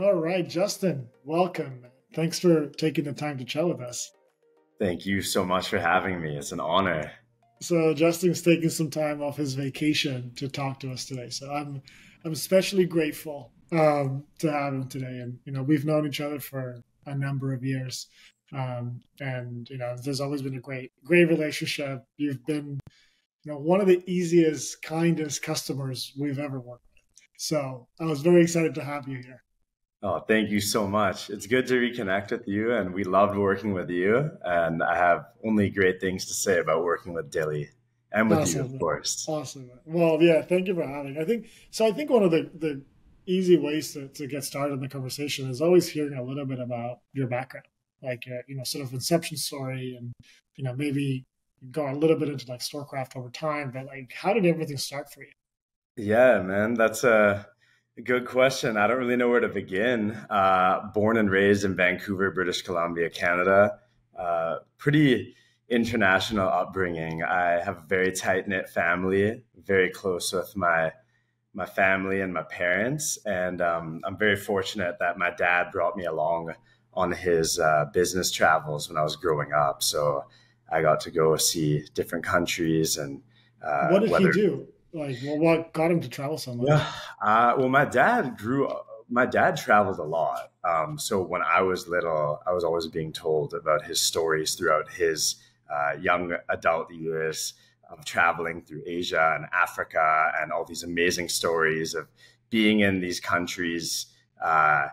All right, Justin, welcome. Thanks for taking the time to chat with us. Thank you so much for having me. It's an honor. So Justin's taking some time off his vacation to talk to us today. So I'm I'm especially grateful um, to have him today. And you know, we've known each other for a number of years, um, and you know, there's always been a great great relationship. You've been, you know, one of the easiest, kindest customers we've ever worked with. So I was very excited to have you here. Oh, thank you so much. It's good to reconnect with you, and we loved working with you. And I have only great things to say about working with Dillie and with awesome. you, of course. Awesome. Well, yeah, thank you for having. I think so. I think one of the the easy ways to, to get started in the conversation is always hearing a little bit about your background, like uh, you know, sort of inception story, and you know, maybe go a little bit into like Storkcraft over time. But like, how did everything start for you? Yeah, man, that's a Good question. I don't really know where to begin. Uh, born and raised in Vancouver, British Columbia, Canada. Uh, pretty international upbringing. I have a very tight knit family, very close with my my family and my parents, and um, I'm very fortunate that my dad brought me along on his uh, business travels when I was growing up. So I got to go see different countries and. Uh, what did whether, he do? Like, well, what got him to travel so much? Yeah. Uh, well, my dad grew. My dad traveled a lot. Um, so when I was little, I was always being told about his stories throughout his uh, young adult years of traveling through Asia and Africa, and all these amazing stories of being in these countries. Uh,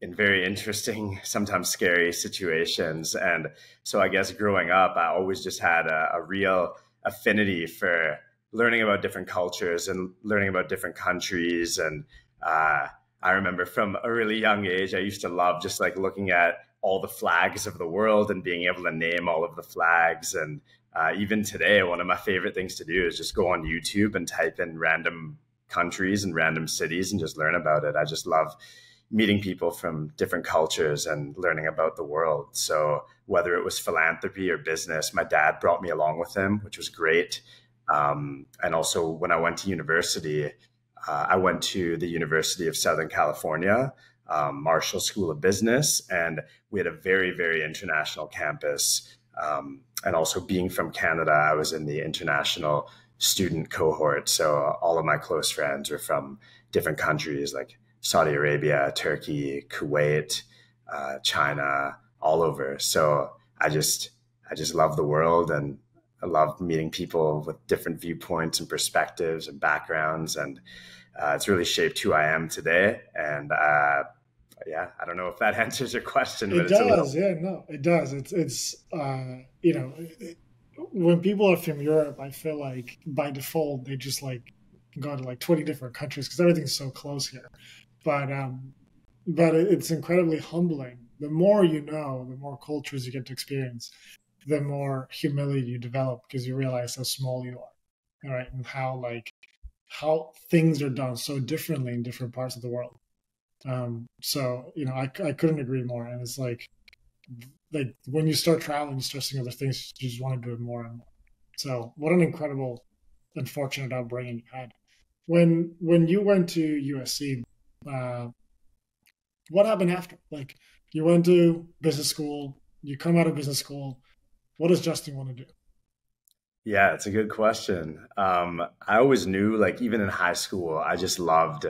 in very interesting, sometimes scary situations. And so I guess growing up, I always just had a, a real affinity for learning about different cultures and learning about different countries. And uh, I remember from a really young age, I used to love just like looking at all the flags of the world and being able to name all of the flags. And uh, even today, one of my favorite things to do is just go on YouTube and type in random countries and random cities and just learn about it. I just love meeting people from different cultures and learning about the world. So whether it was philanthropy or business, my dad brought me along with him, which was great. Um, and also, when I went to university, uh, I went to the University of Southern California, um, Marshall School of Business, and we had a very, very international campus. Um, and also, being from Canada, I was in the international student cohort. So, all of my close friends were from different countries like Saudi Arabia, Turkey, Kuwait, uh, China, all over. So, I just, I just love the world and I love meeting people with different viewpoints and perspectives and backgrounds, and uh, it's really shaped who I am today. And uh, yeah, I don't know if that answers your question. It does. Little... Yeah, no, it does. It's it's uh, you know, it, when people are from Europe, I feel like by default they just like go to like twenty different countries because everything's so close here. But um, but it's incredibly humbling. The more you know, the more cultures you get to experience the more humility you develop because you realize how small you are, right? And how like how things are done so differently in different parts of the world. Um, so you know, I I couldn't agree more. And it's like like when you start traveling, you start seeing other things, you just want to do it more and more. So what an incredible, unfortunate upbringing you had. When when you went to USC, uh, what happened after? Like you went to business school, you come out of business school, what does Justin want to do? Yeah, it's a good question. Um, I always knew, like, even in high school, I just loved,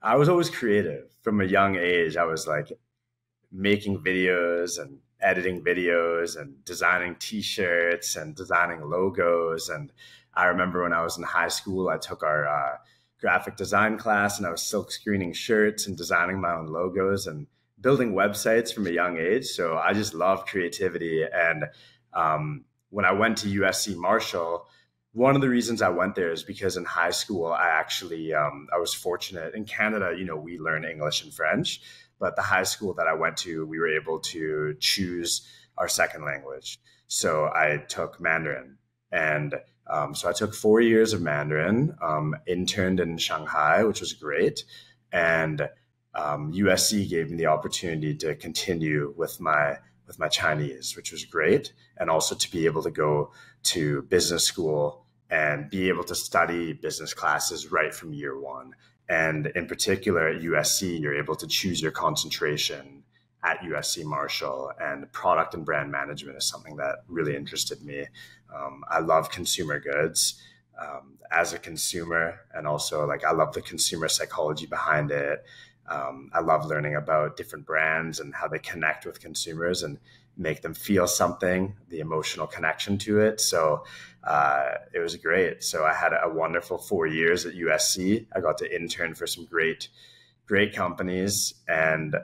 I was always creative from a young age. I was like making videos and editing videos and designing t shirts and designing logos. And I remember when I was in high school, I took our uh, graphic design class and I was silk screening shirts and designing my own logos and building websites from a young age. So I just love creativity. And um, when I went to USC Marshall, one of the reasons I went there is because in high school I actually um, I was fortunate in Canada. You know, we learn English and French, but the high school that I went to, we were able to choose our second language. So I took Mandarin, and um, so I took four years of Mandarin. Um, interned in Shanghai, which was great, and USC um, gave me the opportunity to continue with my with my Chinese, which was great. And also to be able to go to business school and be able to study business classes right from year one. And in particular at USC, you're able to choose your concentration at USC Marshall, and product and brand management is something that really interested me. Um, I love consumer goods. Um, as a consumer, and also like I love the consumer psychology behind it. Um, I love learning about different brands and how they connect with consumers and make them feel something, the emotional connection to it. So uh, it was great. So I had a wonderful four years at USC. I got to intern for some great, great companies. And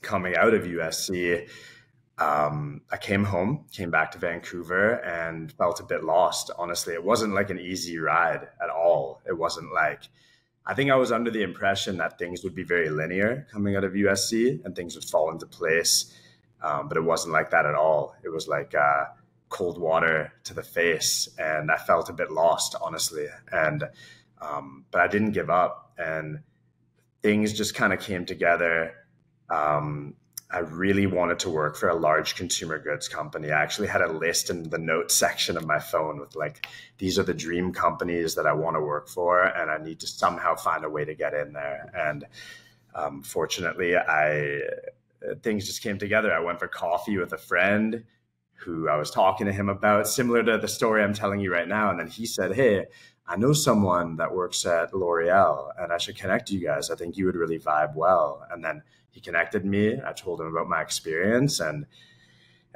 coming out of USC, um, I came home, came back to Vancouver, and felt a bit lost. Honestly, it wasn't like an easy ride at all. It wasn't like I think I was under the impression that things would be very linear coming out of USC and things would fall into place. Um, but it wasn't like that at all. It was like uh, cold water to the face, and I felt a bit lost, honestly. And um, but I didn't give up, and things just kind of came together. Um, I really wanted to work for a large consumer goods company. I actually had a list in the notes section of my phone with like, these are the dream companies that I want to work for, and I need to somehow find a way to get in there. And um, fortunately, I things just came together. I went for coffee with a friend who I was talking to him about, similar to the story I'm telling you right now. And then he said, Hey, I know someone that works at L'Oreal and I should connect you guys. I think you would really vibe well. And then he connected me. I told him about my experience and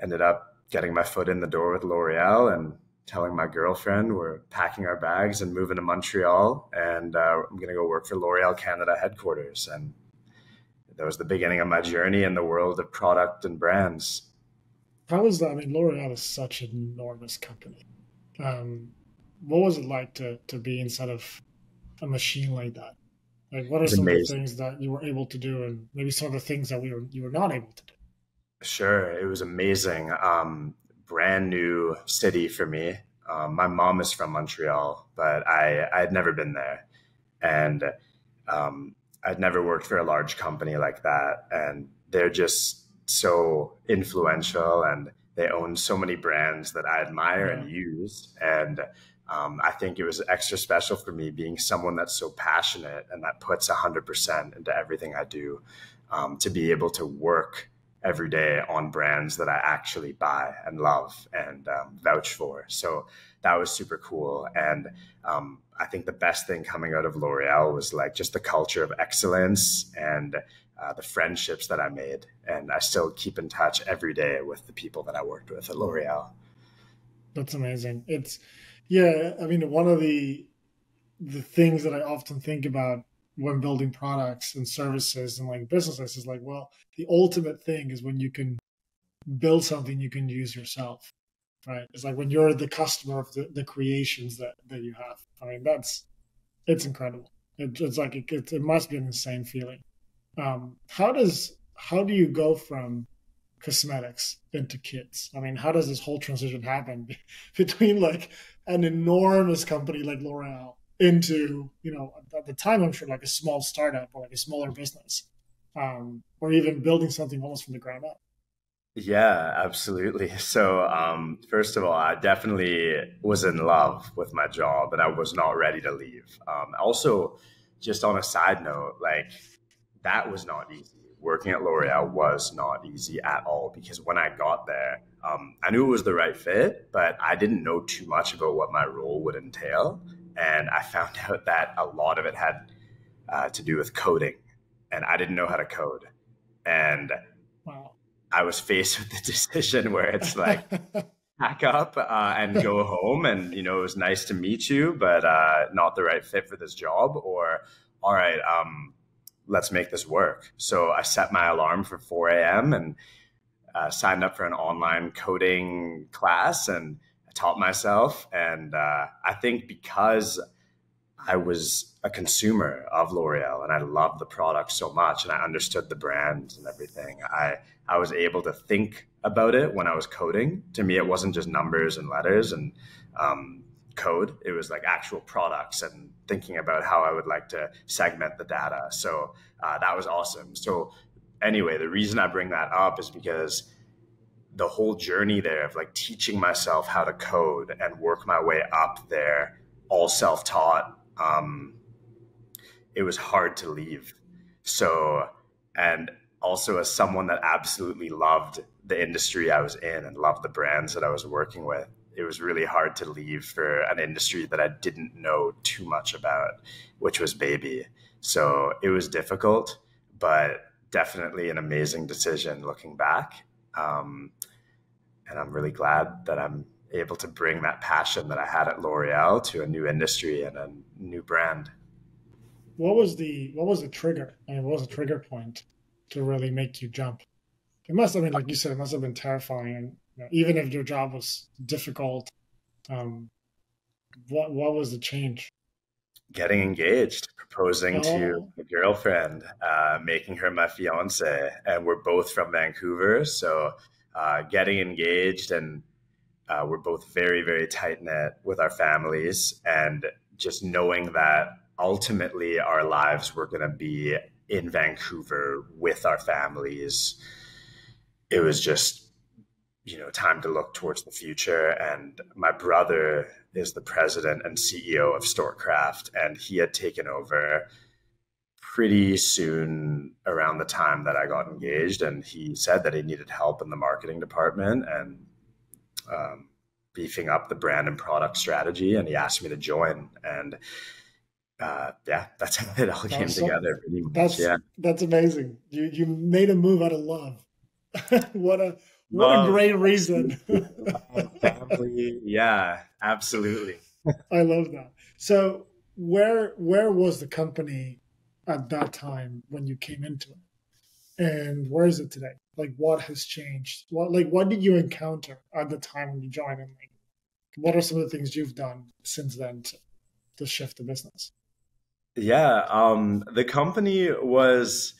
ended up getting my foot in the door with L'Oreal and telling my girlfriend we're packing our bags and moving to Montreal. And uh, I'm going to go work for L'Oreal Canada headquarters. And that was the beginning of my journey in the world of product and brands. How was that? I mean, L'Oreal is such an enormous company. Um, what was it like to, to be inside of a machine like that? Like, what are some amazing. of the things that you were able to do, and maybe some of the things that we were you were not able to do? Sure, it was amazing. Um, brand new city for me. Um, my mom is from Montreal, but I I had never been there, and um, I'd never worked for a large company like that, and they're just so influential, and they own so many brands that I admire yeah. and use, and um, I think it was extra special for me being someone that's so passionate and that puts 100% into everything I do um, to be able to work every day on brands that I actually buy and love and um, vouch for. So that was super cool. And um, I think the best thing coming out of L'Oreal was like just the culture of excellence and uh, the friendships that I made. And I still keep in touch every day with the people that I worked with at L'Oreal. That's amazing. It's, yeah, I mean, one of the the things that I often think about when building products and services and like businesses is like, well, the ultimate thing is when you can build something you can use yourself, right? It's like when you're the customer of the, the creations that, that you have. I mean, that's, it's incredible. It, it's like, it, it, it must be an insane feeling. Um, how does, how do you go from cosmetics into kids? I mean, how does this whole transition happen between like an enormous company like L'Oreal into, you know, at the time, I'm sure like a small startup or like a smaller business, um, or even building something almost from the ground up? Yeah, absolutely. So, um, first of all, I definitely was in love with my job and I was not ready to leave. Um, also, just on a side note, like that was not easy working at L'Oreal was not easy at all because when I got there, um, I knew it was the right fit, but I didn't know too much about what my role would entail. And I found out that a lot of it had uh, to do with coding, and I didn't know how to code. And wow. I was faced with the decision where it's like, pack up uh, and go home. And, you know, it was nice to meet you, but uh, not the right fit for this job. Or, all right, um, let's make this work. So I set my alarm for 4 a.m. and uh, signed up for an online coding class and I taught myself. And uh, I think because I was a consumer of L'Oreal and I loved the product so much and I understood the brand and everything, I, I was able to think about it when I was coding. To me, it wasn't just numbers and letters and um, code, it was like actual products and thinking about how I would like to segment the data. So uh, that was awesome. So anyway, the reason I bring that up is because the whole journey there of like teaching myself how to code and work my way up there, all self taught. Um, it was hard to leave. So, and also as someone that absolutely loved the industry I was in and loved the brands that I was working with, it was really hard to leave for an industry that I didn't know too much about, which was baby. So it was difficult, but definitely an amazing decision looking back. Um, and I'm really glad that I'm able to bring that passion that I had at L'Oreal to a new industry and a new brand. What was the what was the trigger? I mean, what was the trigger point to really make you jump? It must have been, like you said, it must have been terrifying. Even if your job was difficult, um, what what was the change? Getting engaged, proposing oh. to a girlfriend, uh, making her my fiance, and we're both from Vancouver, so uh, getting engaged and uh, we're both very, very tight knit with our families, and just knowing that ultimately our lives were going to be in Vancouver with our families, it was just, you know, time to look towards the future. And my brother is the president and CEO of Storkcraft, and he had taken over pretty soon around the time that I got engaged. And he said that he needed help in the marketing department. And um, beefing up the brand and product strategy, and he asked me to join. And uh, yeah, that's how it all came that's together. that's yeah. that's amazing. You you made a move out of love. what a what love. a great reason. Family, yeah, absolutely. I love that. So where where was the company at that time when you came into it? and where is it today? Like, what has changed? What like what did you encounter at the time when you joined, and like, what are some of the things you've done since then to, to shift the business? Yeah, um, the company was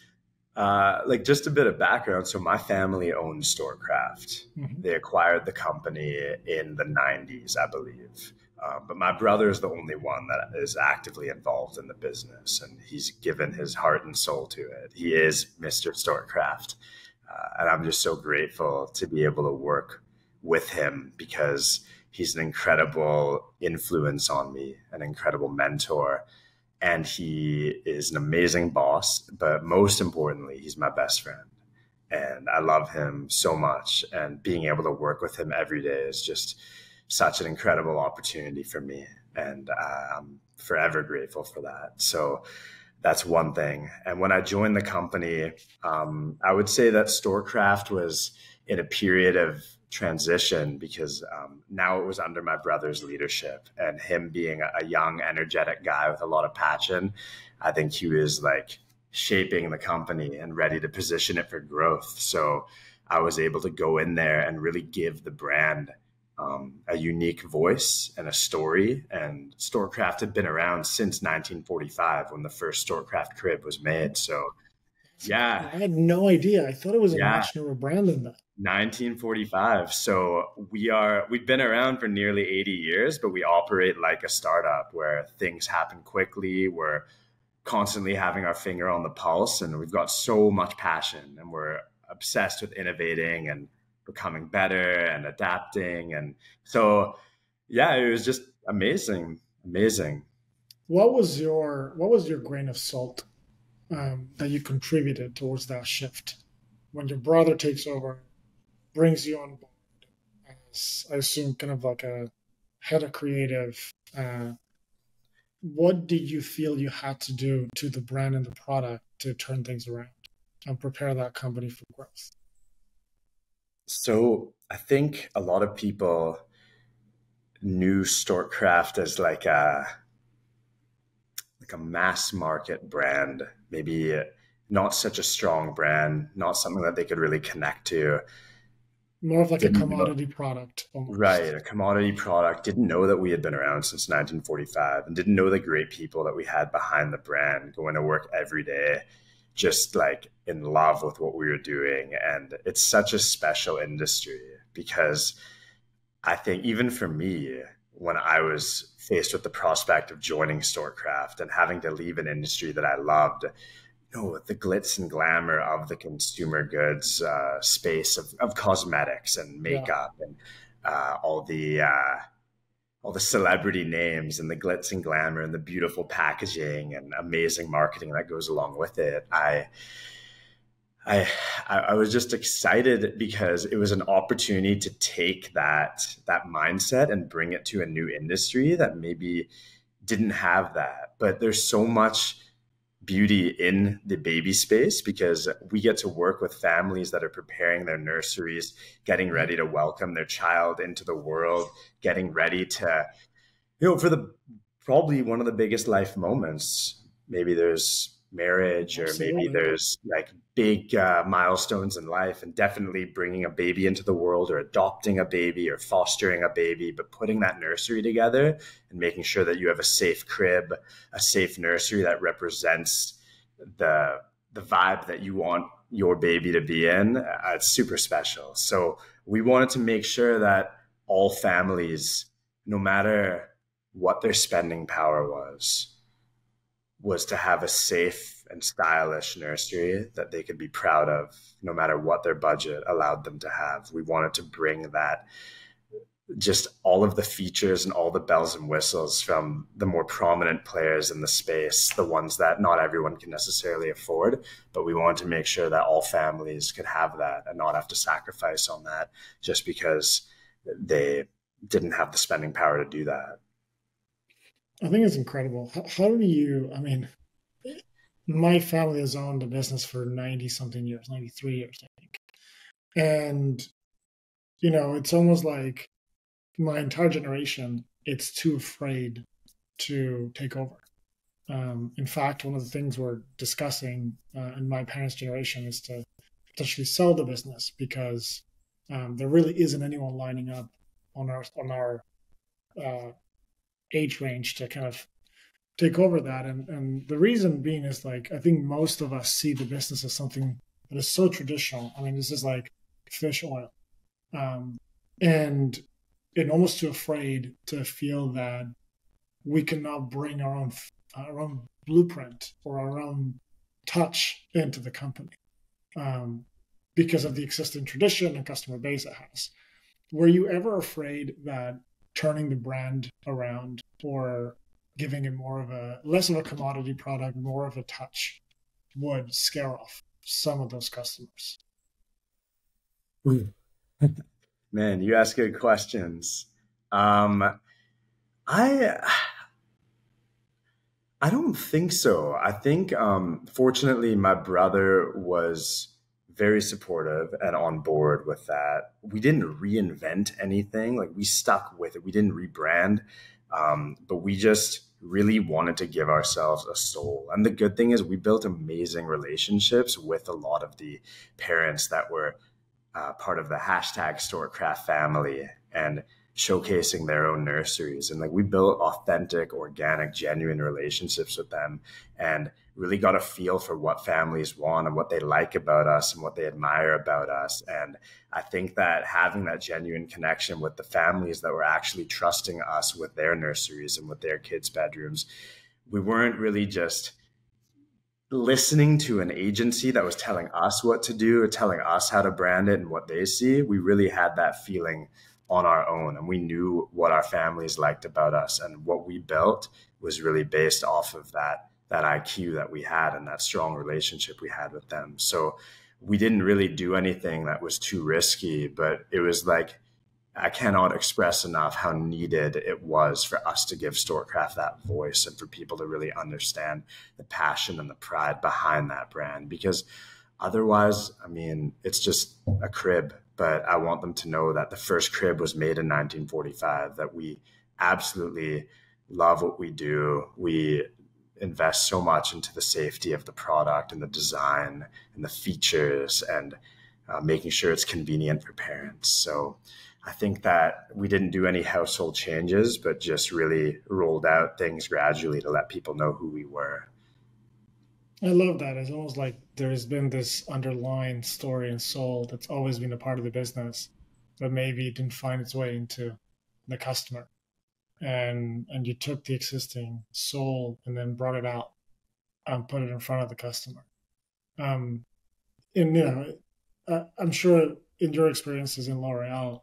uh, like just a bit of background. So my family owned Storkcraft. Mm-hmm. They acquired the company in the '90s, I believe. Um, but my brother is the only one that is actively involved in the business, and he's given his heart and soul to it. He is Mr. Storkcraft, uh, and I'm just so grateful to be able to work with him because he's an incredible influence on me, an incredible mentor, and he is an amazing boss. But most importantly, he's my best friend. And I love him so much. And being able to work with him every day is just such an incredible opportunity for me. And I'm forever grateful for that. So that's one thing. And when I joined the company, um, I would say that Storkcraft was in a period of transition because um, now it was under my brother's leadership and him being a young, energetic guy with a lot of passion. I think he was like shaping the company and ready to position it for growth. So I was able to go in there and really give the brand um, a unique voice and a story. And Storkcraft had been around since 1945 when the first Storkcraft crib was made. So, yeah, I had no idea. I thought it was a yeah. much newer brand than that. 1945. So we are we've been around for nearly 80 years, but we operate like a startup where things happen quickly. We're constantly having our finger on the pulse, and we've got so much passion, and we're obsessed with innovating and becoming better and adapting. And so, yeah, it was just amazing, amazing. What was your What was your grain of salt um, that you contributed towards that shift when your brother takes over, brings you on board as I assume kind of like a head of creative. Uh, what did you feel you had to do to the brand and the product to turn things around and prepare that company for growth? So I think a lot of people knew Storkcraft as like a like a mass market brand, maybe not such a strong brand, not something that they could really connect to. More of like didn't a commodity know, product. Almost. Right, a commodity product. Didn't know that we had been around since 1945 and didn't know the great people that we had behind the brand going to work every day just like in love with what we were doing. And it's such a special industry because I think even for me, when I was faced with the prospect of joining Storkcraft and having to leave an industry that I loved, know, the glitz and glamour of the consumer goods uh, space of, of cosmetics and makeup yeah. and uh, all the uh, all the celebrity names and the glitz and glamour and the beautiful packaging and amazing marketing that goes along with it. I I I was just excited because it was an opportunity to take that that mindset and bring it to a new industry that maybe didn't have that. But there's so much beauty in the baby space because we get to work with families that are preparing their nurseries, getting ready to welcome their child into the world, getting ready to, you know, for the probably one of the biggest life moments. Maybe there's marriage or Absolutely. maybe there's like big uh, milestones in life and definitely bringing a baby into the world or adopting a baby or fostering a baby but putting that nursery together and making sure that you have a safe crib a safe nursery that represents the the vibe that you want your baby to be in uh, it's super special so we wanted to make sure that all families no matter what their spending power was was to have a safe and stylish nursery that they could be proud of no matter what their budget allowed them to have. We wanted to bring that just all of the features and all the bells and whistles from the more prominent players in the space, the ones that not everyone can necessarily afford. But we wanted to make sure that all families could have that and not have to sacrifice on that just because they didn't have the spending power to do that. I think it's incredible. How, how do you, I mean, my family has owned a business for 90 something years, 93 years, I think. And, you know, it's almost like my entire generation, it's too afraid to take over. Um, in fact, one of the things we're discussing uh, in my parents' generation is to potentially sell the business because um, there really isn't anyone lining up on our on our uh, age range to kind of take over that. And and the reason being is like I think most of us see the business as something that is so traditional. I mean, this is like fish oil, um, and and almost too afraid to feel that we cannot bring our own our own blueprint or our own touch into the company um, because of the existing tradition and customer base it has. Were you ever afraid that turning the brand around or giving it more of a less of a commodity product, more of a touch would scare off some of those customers. Man, you ask good questions. Um, I I don't think so. I think um, fortunately my brother was very supportive and on board with that. We didn't reinvent anything; like we stuck with it. We didn't rebrand, um, but we just really wanted to give ourselves a soul. And the good thing is, we built amazing relationships with a lot of the parents that were uh, part of the hashtag Storkcraft family and showcasing their own nurseries. And like we built authentic, organic, genuine relationships with them and really got a feel for what families want and what they like about us and what they admire about us. And I think that having that genuine connection with the families that were actually trusting us with their nurseries and with their kids' bedrooms, we weren't really just listening to an agency that was telling us what to do or telling us how to brand it and what they see. We really had that feeling on our own and we knew what our families liked about us and what we built was really based off of that that IQ that we had and that strong relationship we had with them. So we didn't really do anything that was too risky, but it was like I cannot express enough how needed it was for us to give Storkcraft that voice and for people to really understand the passion and the pride behind that brand. Because otherwise, I mean, it's just a crib. But I want them to know that the first crib was made in 1945, that we absolutely love what we do. We invest so much into the safety of the product and the design and the features and uh, making sure it's convenient for parents. So I think that we didn't do any household changes, but just really rolled out things gradually to let people know who we were. I love that. It's almost like there's been this underlying story and soul that's always been a part of the business, but maybe it didn't find its way into the customer and and you took the existing soul and then brought it out and put it in front of the customer. Um, and you know, uh, I'm sure in your experiences in L'Oreal,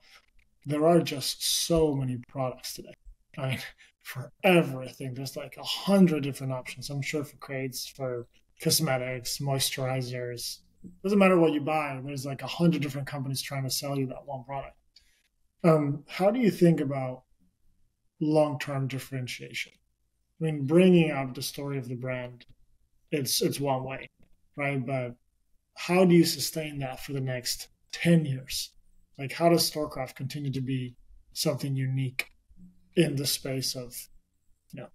there are just so many products today. I mean, for everything, there's like a hundred different options. I'm sure for crates, for cosmetics, moisturizers, doesn't matter what you buy. There's like a hundred different companies trying to sell you that one product. Um, how do you think about long-term differentiation? I mean, bringing up the story of the brand, it's it's one way, right? But how do you sustain that for the next ten years? Like, how does Storkcraft continue to be something unique in the space of, you know,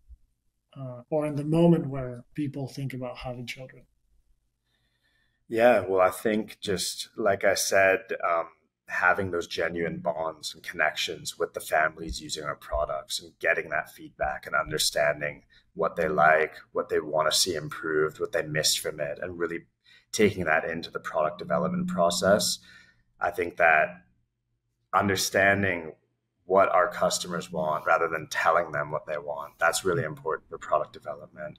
uh, or in the moment where people think about having children? Yeah, well, I think just like I said, um, having those genuine bonds and connections with the families using our products and getting that feedback and understanding what they like, what they want to see improved, what they missed from it, and really taking that into the product development process. I think that understanding what our customers want rather than telling them what they want, that's really important for product development.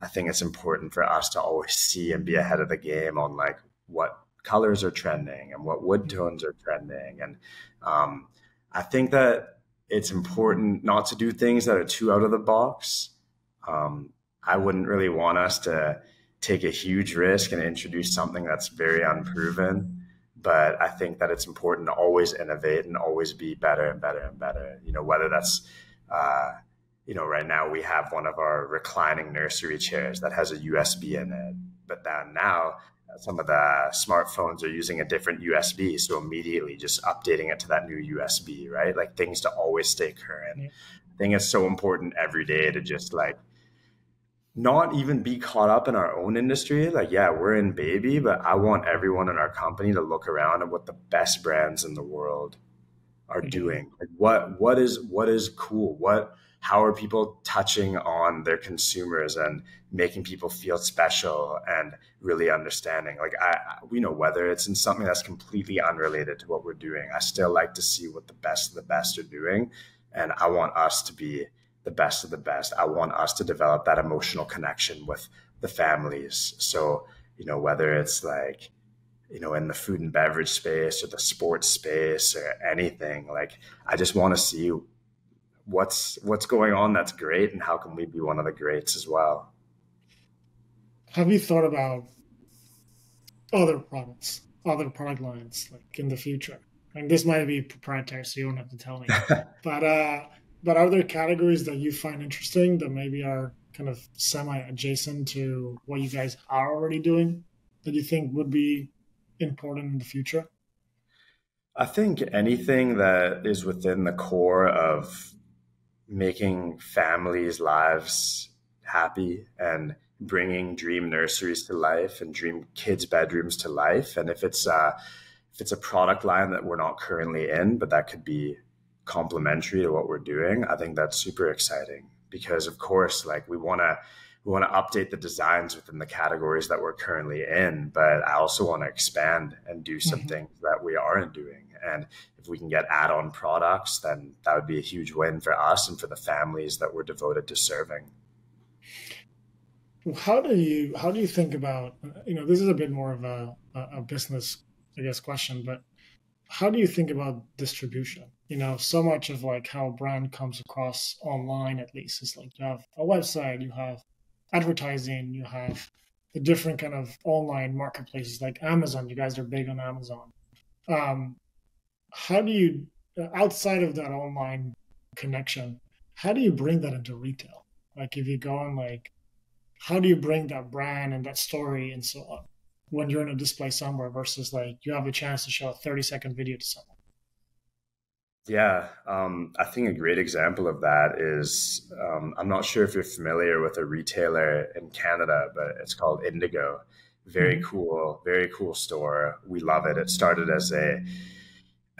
I think it's important for us to always see and be ahead of the game on like what colors are trending and what wood tones are trending. And um, I think that it's important not to do things that are too out of the box. Um, I wouldn't really want us to take a huge risk and introduce something that's very unproven. But I think that it's important to always innovate and always be better and better and better. You know, whether that's uh, you know, right now we have one of our reclining nursery chairs that has a USB in it. But then now some of the smartphones are using a different USB. So immediately just updating it to that new USB, right? Like things to always stay current. Yeah. I think it's so important every day to just like not even be caught up in our own industry. Like, yeah, we're in baby, but I want everyone in our company to look around at what the best brands in the world are doing. Like what what is what is cool? What how are people touching on their consumers and making people feel special and really understanding? Like i you know whether it's in something that's completely unrelated to what we're doing. I still like to see what the best of the best are doing and i want us to be the best of the best. I want us to develop that emotional connection with the families. So you know whether it's like you know in the food and beverage space or the sports space or anything like i just want to see what's what's going on that's great and how can we be one of the greats as well? Have you thought about other products other product lines like in the future? And this might be proprietary so you don't have to tell me. But uh but are there categories that you find interesting that maybe are kind of semi adjacent to what you guys are already doing that you think would be important in the future? I think anything that is within the core of making families' lives happy and bringing dream nurseries to life and dream kids' bedrooms to life. And if it's uh, if it's a product line that we're not currently in, but that could be complementary to what we're doing, I think that's super exciting because, of course, like we want to we want to update the designs within the categories that we're currently in, but I also want to expand and do some mm-hmm. things that we aren't doing. And if we can get add on products, then that would be a huge win for us and for the families that we're devoted to serving. How do you how do you think about you know this is a bit more of a, a business I guess question, but how do you think about distribution? You know, so much of like how brand comes across online, at least, is like you have a website, you have advertising, you have the different kind of online marketplaces like Amazon. You guys are big on Amazon. Um, how do you, outside of that online connection, how do you bring that into retail? Like if you go on like, how do you bring that brand and that story and so on when you're in a display somewhere versus like you have a chance to show a 30 second video to someone? Yeah, um, I think a great example of that is um, I'm not sure if you're familiar with a retailer in Canada, but it's called Indigo. Very mm-hmm. cool, very cool store. We love it. It started as a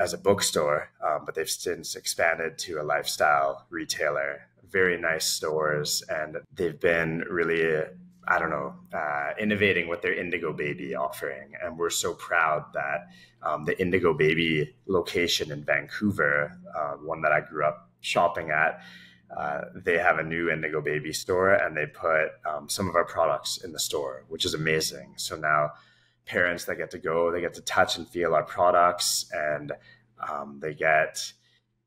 as a bookstore, um, but they've since expanded to a lifestyle retailer. Very nice stores, and they've been really I don't know, uh, innovating with their Indigo Baby offering. And we're so proud that um, the Indigo Baby location in Vancouver, uh, one that I grew up shopping at, uh, they have a new Indigo Baby store and they put um, some of our products in the store, which is amazing. So now parents that get to go, they get to touch and feel our products and um, they get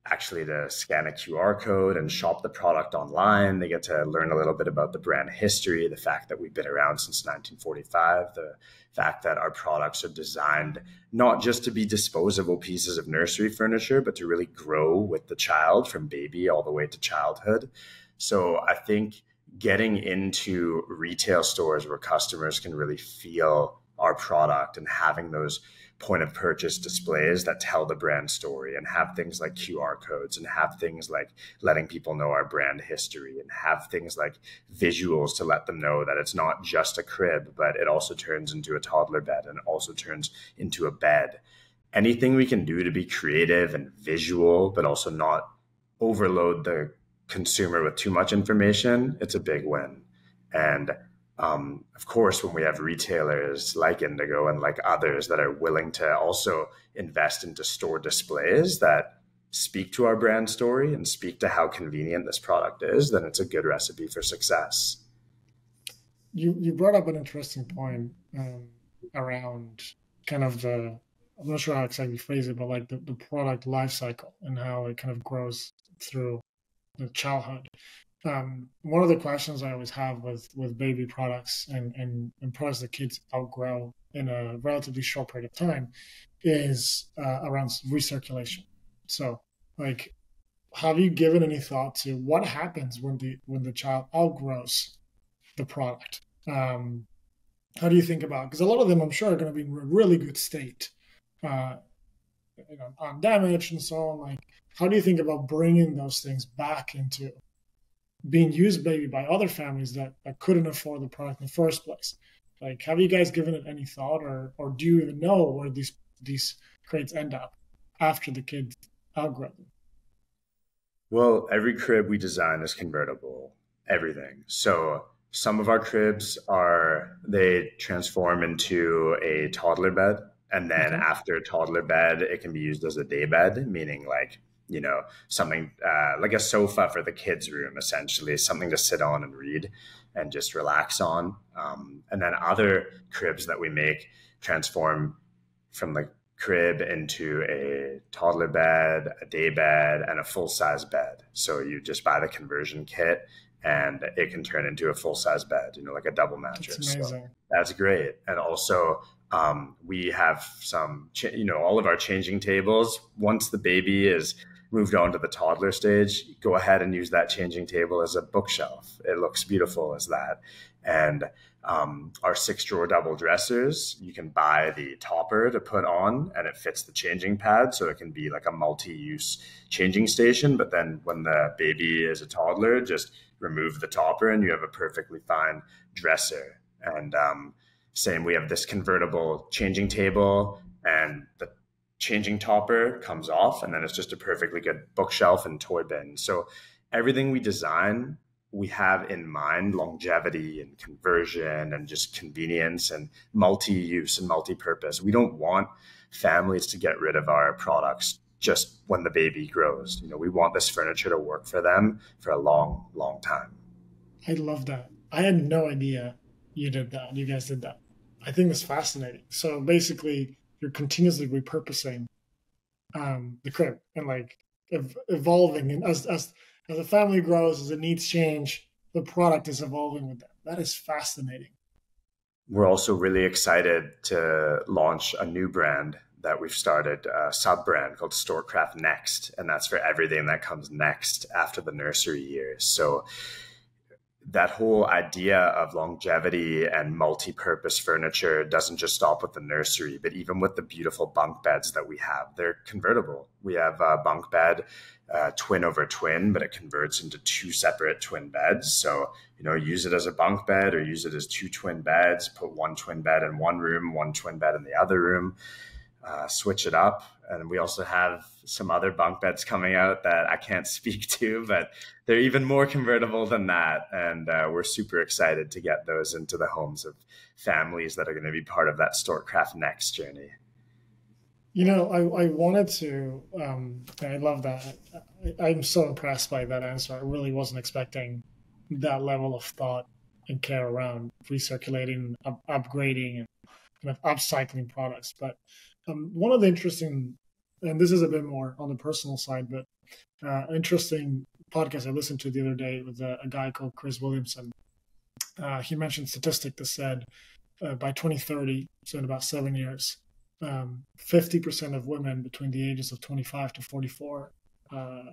actually to scan a QR code and shop the product online. They get to learn a little bit about the brand history, the fact that we've been around since 1945, the fact that our products are designed not just to be disposable pieces of nursery furniture, but to really grow with the child from baby all the way to childhood. So I think getting into retail stores where customers can really feel our product and having those point of purchase displays that tell the brand story and have things like QR codes and have things like letting people know our brand history and have things like visuals to let them know that it's not just a crib, but it also turns into a toddler bed and also turns into a bed. Anything we can do to be creative and visual, but also not overload the consumer with too much information, it's a big win. And um, of course, when we have retailers like Indigo and like others that are willing to also invest into store displays that speak to our brand story and speak to how convenient this product is, then it's a good recipe for success. You you brought up an interesting point um, around kind of the I'm not sure how exactly phrase it, but like the, the product life cycle and how it kind of grows through the childhood um, one of the questions I always have with with baby products and, and, and products that kids outgrow in a relatively short period of time is uh, around recirculation. So, like, have you given any thought to what happens when the when the child outgrows the product? Um, how do you think about? Because a lot of them, I'm sure, are going to be in a really good state, uh, you know, undamaged and so on. Like, how do you think about bringing those things back into being used maybe by other families that, that couldn't afford the product in the first place. Like, have you guys given it any thought, or or do you even know where these these crates end up after the kids outgrow them? Well, every crib we design is convertible. Everything. So some of our cribs are they transform into a toddler bed, and then mm-hmm. after toddler bed, it can be used as a day bed, meaning like you know something uh, like a sofa for the kids room essentially something to sit on and read and just relax on. Um, and then other cribs that we make transform from the crib into a toddler bed a day bed and a full size bed. So you just buy the conversion kit and it can turn into a full size bed you know like a double mattress. That's, so that's great. And also um, we have some, you know, all of our changing tables. Once the baby is moved on to the toddler stage, go ahead and use that changing table as a bookshelf. It looks beautiful as that. And um, our six drawer double dressers, you can buy the topper to put on and it fits the changing pad. So it can be like a multi use changing station. But then when the baby is a toddler, just remove the topper and you have a perfectly fine dresser. And um, same, we have this convertible changing table and the changing topper comes off, and then it's just a perfectly good bookshelf and toy bin. So everything we design, we have in mind longevity and conversion and just convenience and multi-use and multi-purpose. We don't want families to get rid of our products just when the baby grows. You know, we want this furniture to work for them for a long, long time. I love that. I had no idea you did that. You guys did that. I think that's fascinating. So basically, you're continuously repurposing um, the crib and like ev- evolving. And as as as the family grows as the needs change the product is evolving with them. That is fascinating. We're also really excited to launch a new brand that we've started a sub brand called Storkcraft next and that's for everything that comes next after the nursery years. So that whole idea of longevity and multi-purpose furniture doesn't just stop with the nursery, but even with the beautiful bunk beds that we have, they're convertible. We have a bunk bed, uh, twin over twin, but it converts into two separate twin beds. So you know, use it as a bunk bed or use it as two twin beds. Put one twin bed in one room, one twin bed in the other room. Uh, switch it up. And we also have some other bunk beds coming out that I can't speak to, but they're even more convertible than that. And uh, we're super excited to get those into the homes of families that are going to be part of that Storkcraft Next journey. You know, I, I wanted to, um, I love that. I, I'm so impressed by that answer. I really wasn't expecting that level of thought and care around recirculating, up, upgrading, and kind of upcycling products. But um, one of the interesting, and this is a bit more on the personal side, but Uh, interesting podcast I listened to the other day with a, a guy called Chris Williamson. Uh, he mentioned statistic that said uh, by 2030, so in about seven years, um, 50% of women between the ages of 25 to 44 uh,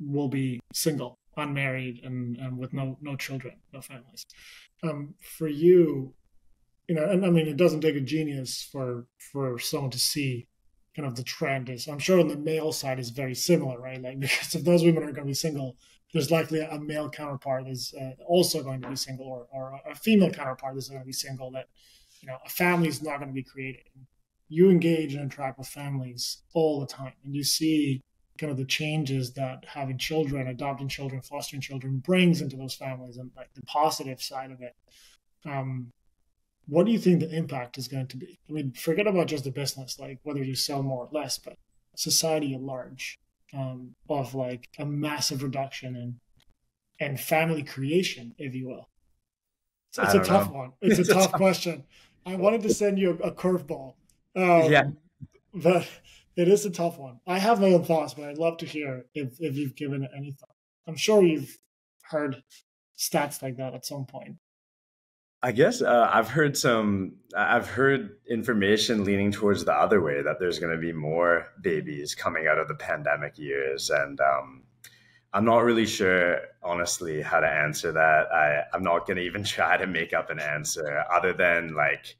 will be single, unmarried, and, and with no no children, no families. Um, for you, you know, and I mean, it doesn't take a genius for for someone to see kind of the trend is. I'm sure on the male side is very similar, right? Like because if those women are going to be single, there's likely a male counterpart is uh, also going to be single, or or a female counterpart is going to be single. That you know, a family is not going to be created. You engage and interact with families all the time, and you see kind of the changes that having children, adopting children, fostering children brings into those families, and like the positive side of it. Um, what do you think the impact is going to be? I mean, forget about just the business, like whether you sell more or less, but society at large, um, of like a massive reduction in and family creation, if you will. It's a tough know. one. It's, it's a, tough, tough question. I wanted to send you a, a curveball. Um, yeah. But it is a tough one. I have my own thoughts, but I'd love to hear if, if you've given it any thought. I'm sure you've heard stats like that at some point. I guess uh, I've heard some. I've heard information leaning towards the other way that there's going to be more babies coming out of the pandemic years, and um, I'm not really sure, honestly, how to answer that. I I'm not going to even try to make up an answer other than like,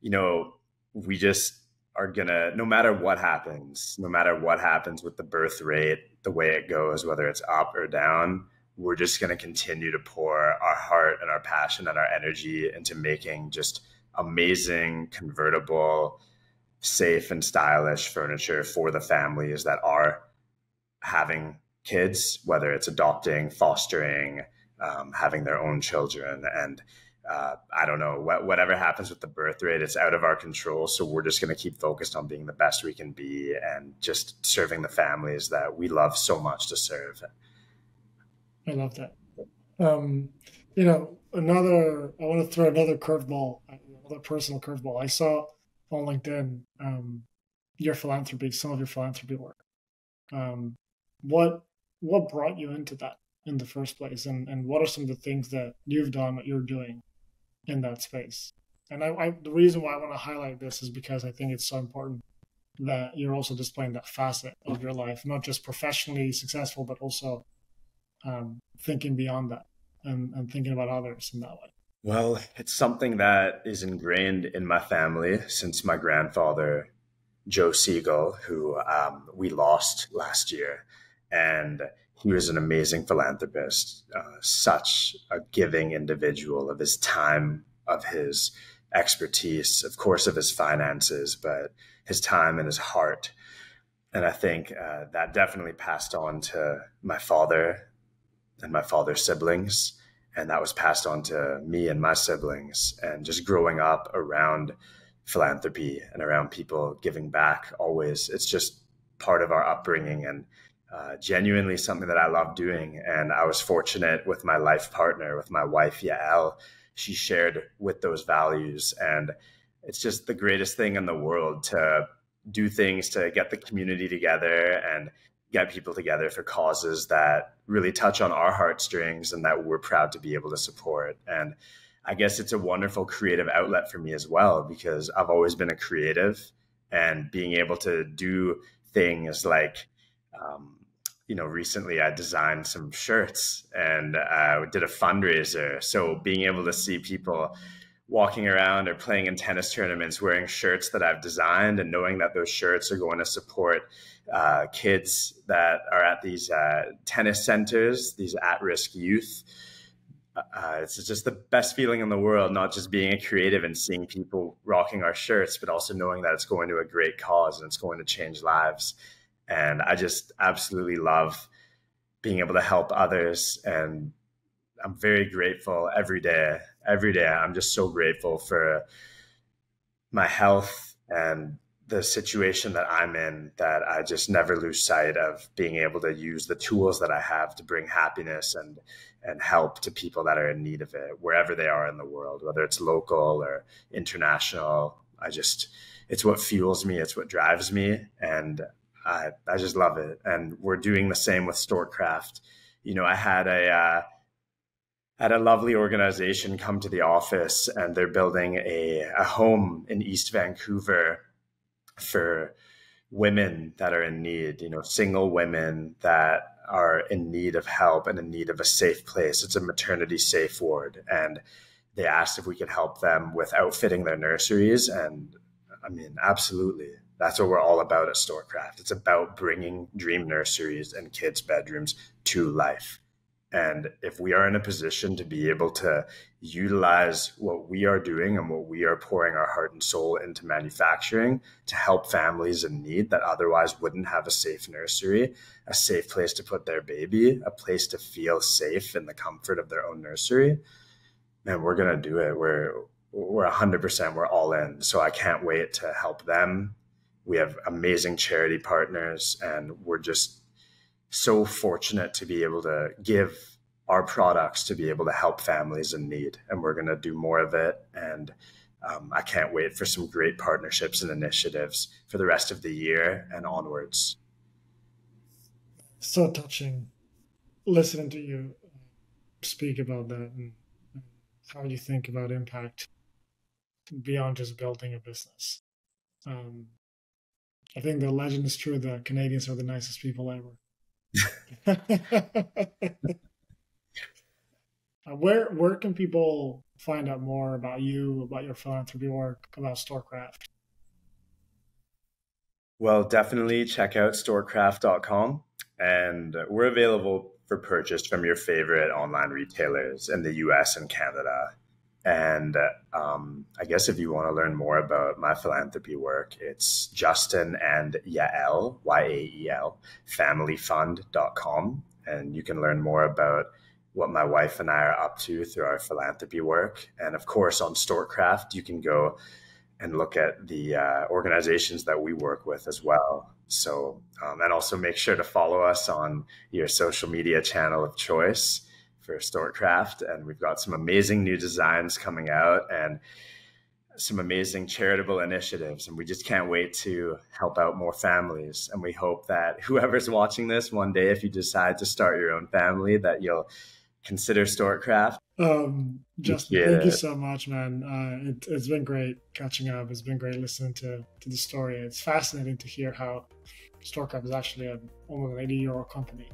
you know, we just are gonna no matter what happens, no matter what happens with the birth rate, the way it goes, whether it's up or down we're just going to continue to pour our heart and our passion and our energy into making just amazing convertible safe and stylish furniture for the families that are having kids whether it's adopting fostering um, having their own children and uh, I don't know what, whatever happens with the birth rate, it's out of our control. So we're just going to keep focused on being the best we can be and just serving the families that we love so much to serve. I love that. Um, you know, another, I want to throw another curveball, another personal curveball. I saw on LinkedIn um, your philanthropy, some of your philanthropy work. Um, what what brought you into that in the first place, and and what are some of the things that you've done, that you're doing in that space? And I, I the reason why I want to highlight this is because I think it's so important that you're also displaying that facet of your life, not just professionally successful, but also um, thinking beyond that and, and thinking about others in that way? Well, it's something that is ingrained in my family since my grandfather, Joe Segal, who um, we lost last year. And he was an amazing philanthropist, uh, such a giving individual of his time, of his expertise, of course, of his finances, but his time and his heart. And I think uh, that definitely passed on to my father and my father's siblings. And that was passed on to me and my siblings. And just growing up around philanthropy and around people giving back always, it's just part of our upbringing and uh, genuinely something that I love doing. And I was fortunate with my life partner, with my wife, Yael. She shared with those values. And it's just the greatest thing in the world to do things to get the community together and get people together for causes that really touch on our heartstrings and that we're proud to be able to support. And I guess it's a wonderful creative outlet for me as well because I've always been a creative and being able to do things like, um, you know, recently I designed some shirts and I did a fundraiser. So being able to see people walking around or playing in tennis tournaments wearing shirts that I've designed and knowing that those shirts are going to support uh, kids that are at these uh, tennis centers, these at risk youth. Uh, it's just the best feeling in the world, not just being a creative and seeing people rocking our shirts, but also knowing that it's going to a great cause and it's going to change lives. And I just absolutely love being able to help others. And I'm very grateful every day. Every day, I'm just so grateful for my health and the situation that I'm in that I just never lose sight of being able to use the tools that I have to bring happiness and and help to people that are in need of it wherever they are in the world whether it's local or international. I just it's what fuels me it's what drives me and I, I just love it. And we're doing the same with Storkcraft. You know, I had a, uh, had a lovely organization come to the office and they're building a, a home in East Vancouver for women that are in need, you know, single women that are in need of help and in need of a safe place. It's a maternity safe ward. And they asked if we could help them with outfitting their nurseries. And I mean, absolutely. That's what we're all about at Storkcraft. It's about bringing dream nurseries and kids' bedrooms to life. And if we are in a position to be able to utilize what we are doing and what we are pouring our heart and soul into manufacturing to help families in need that otherwise wouldn't have a safe nursery, a safe place to put their baby, a place to feel safe in the comfort of their own nursery, man, we're gonna do it. We're we're hundred percent. We're all in. So I can't wait to help them. We have amazing charity partners, and we're just so fortunate to be able to give our products to be able to help families in need. And we're going to do more of it. And um, I can't wait for some great partnerships and initiatives for the rest of the year and onwards. So touching listening to you speak about that and how you think about impact beyond just building a business. Um, I think the legend is true that Canadians are the nicest people ever. uh, where where can people find out more about you, about your philanthropy work, about Storkcraft? Well, definitely check out storkcraft.com and we're available for purchase from your favorite online retailers in the US and Canada. And um, I guess if you want to learn more about my philanthropy work, it's Justin and Yael, Y A E L, familyfund.com. And you can learn more about what my wife and I are up to through our philanthropy work. And of course, on Storkcraft, you can go and look at the uh, organizations that we work with as well. So, um, and also make sure to follow us on your social media channel of choice for Storkcraft. And we've got some amazing new designs coming out and some amazing charitable initiatives. And we just can't wait to help out more families. And we hope that whoever's watching this one day, if you decide to start your own family, that you'll consider Storkcraft. Um, Justin, yeah. thank you so much, man. Uh, it, has been great catching up. It's been great listening to, to the story. It's fascinating to hear how Storkcraft is actually a, almost an 80 year old company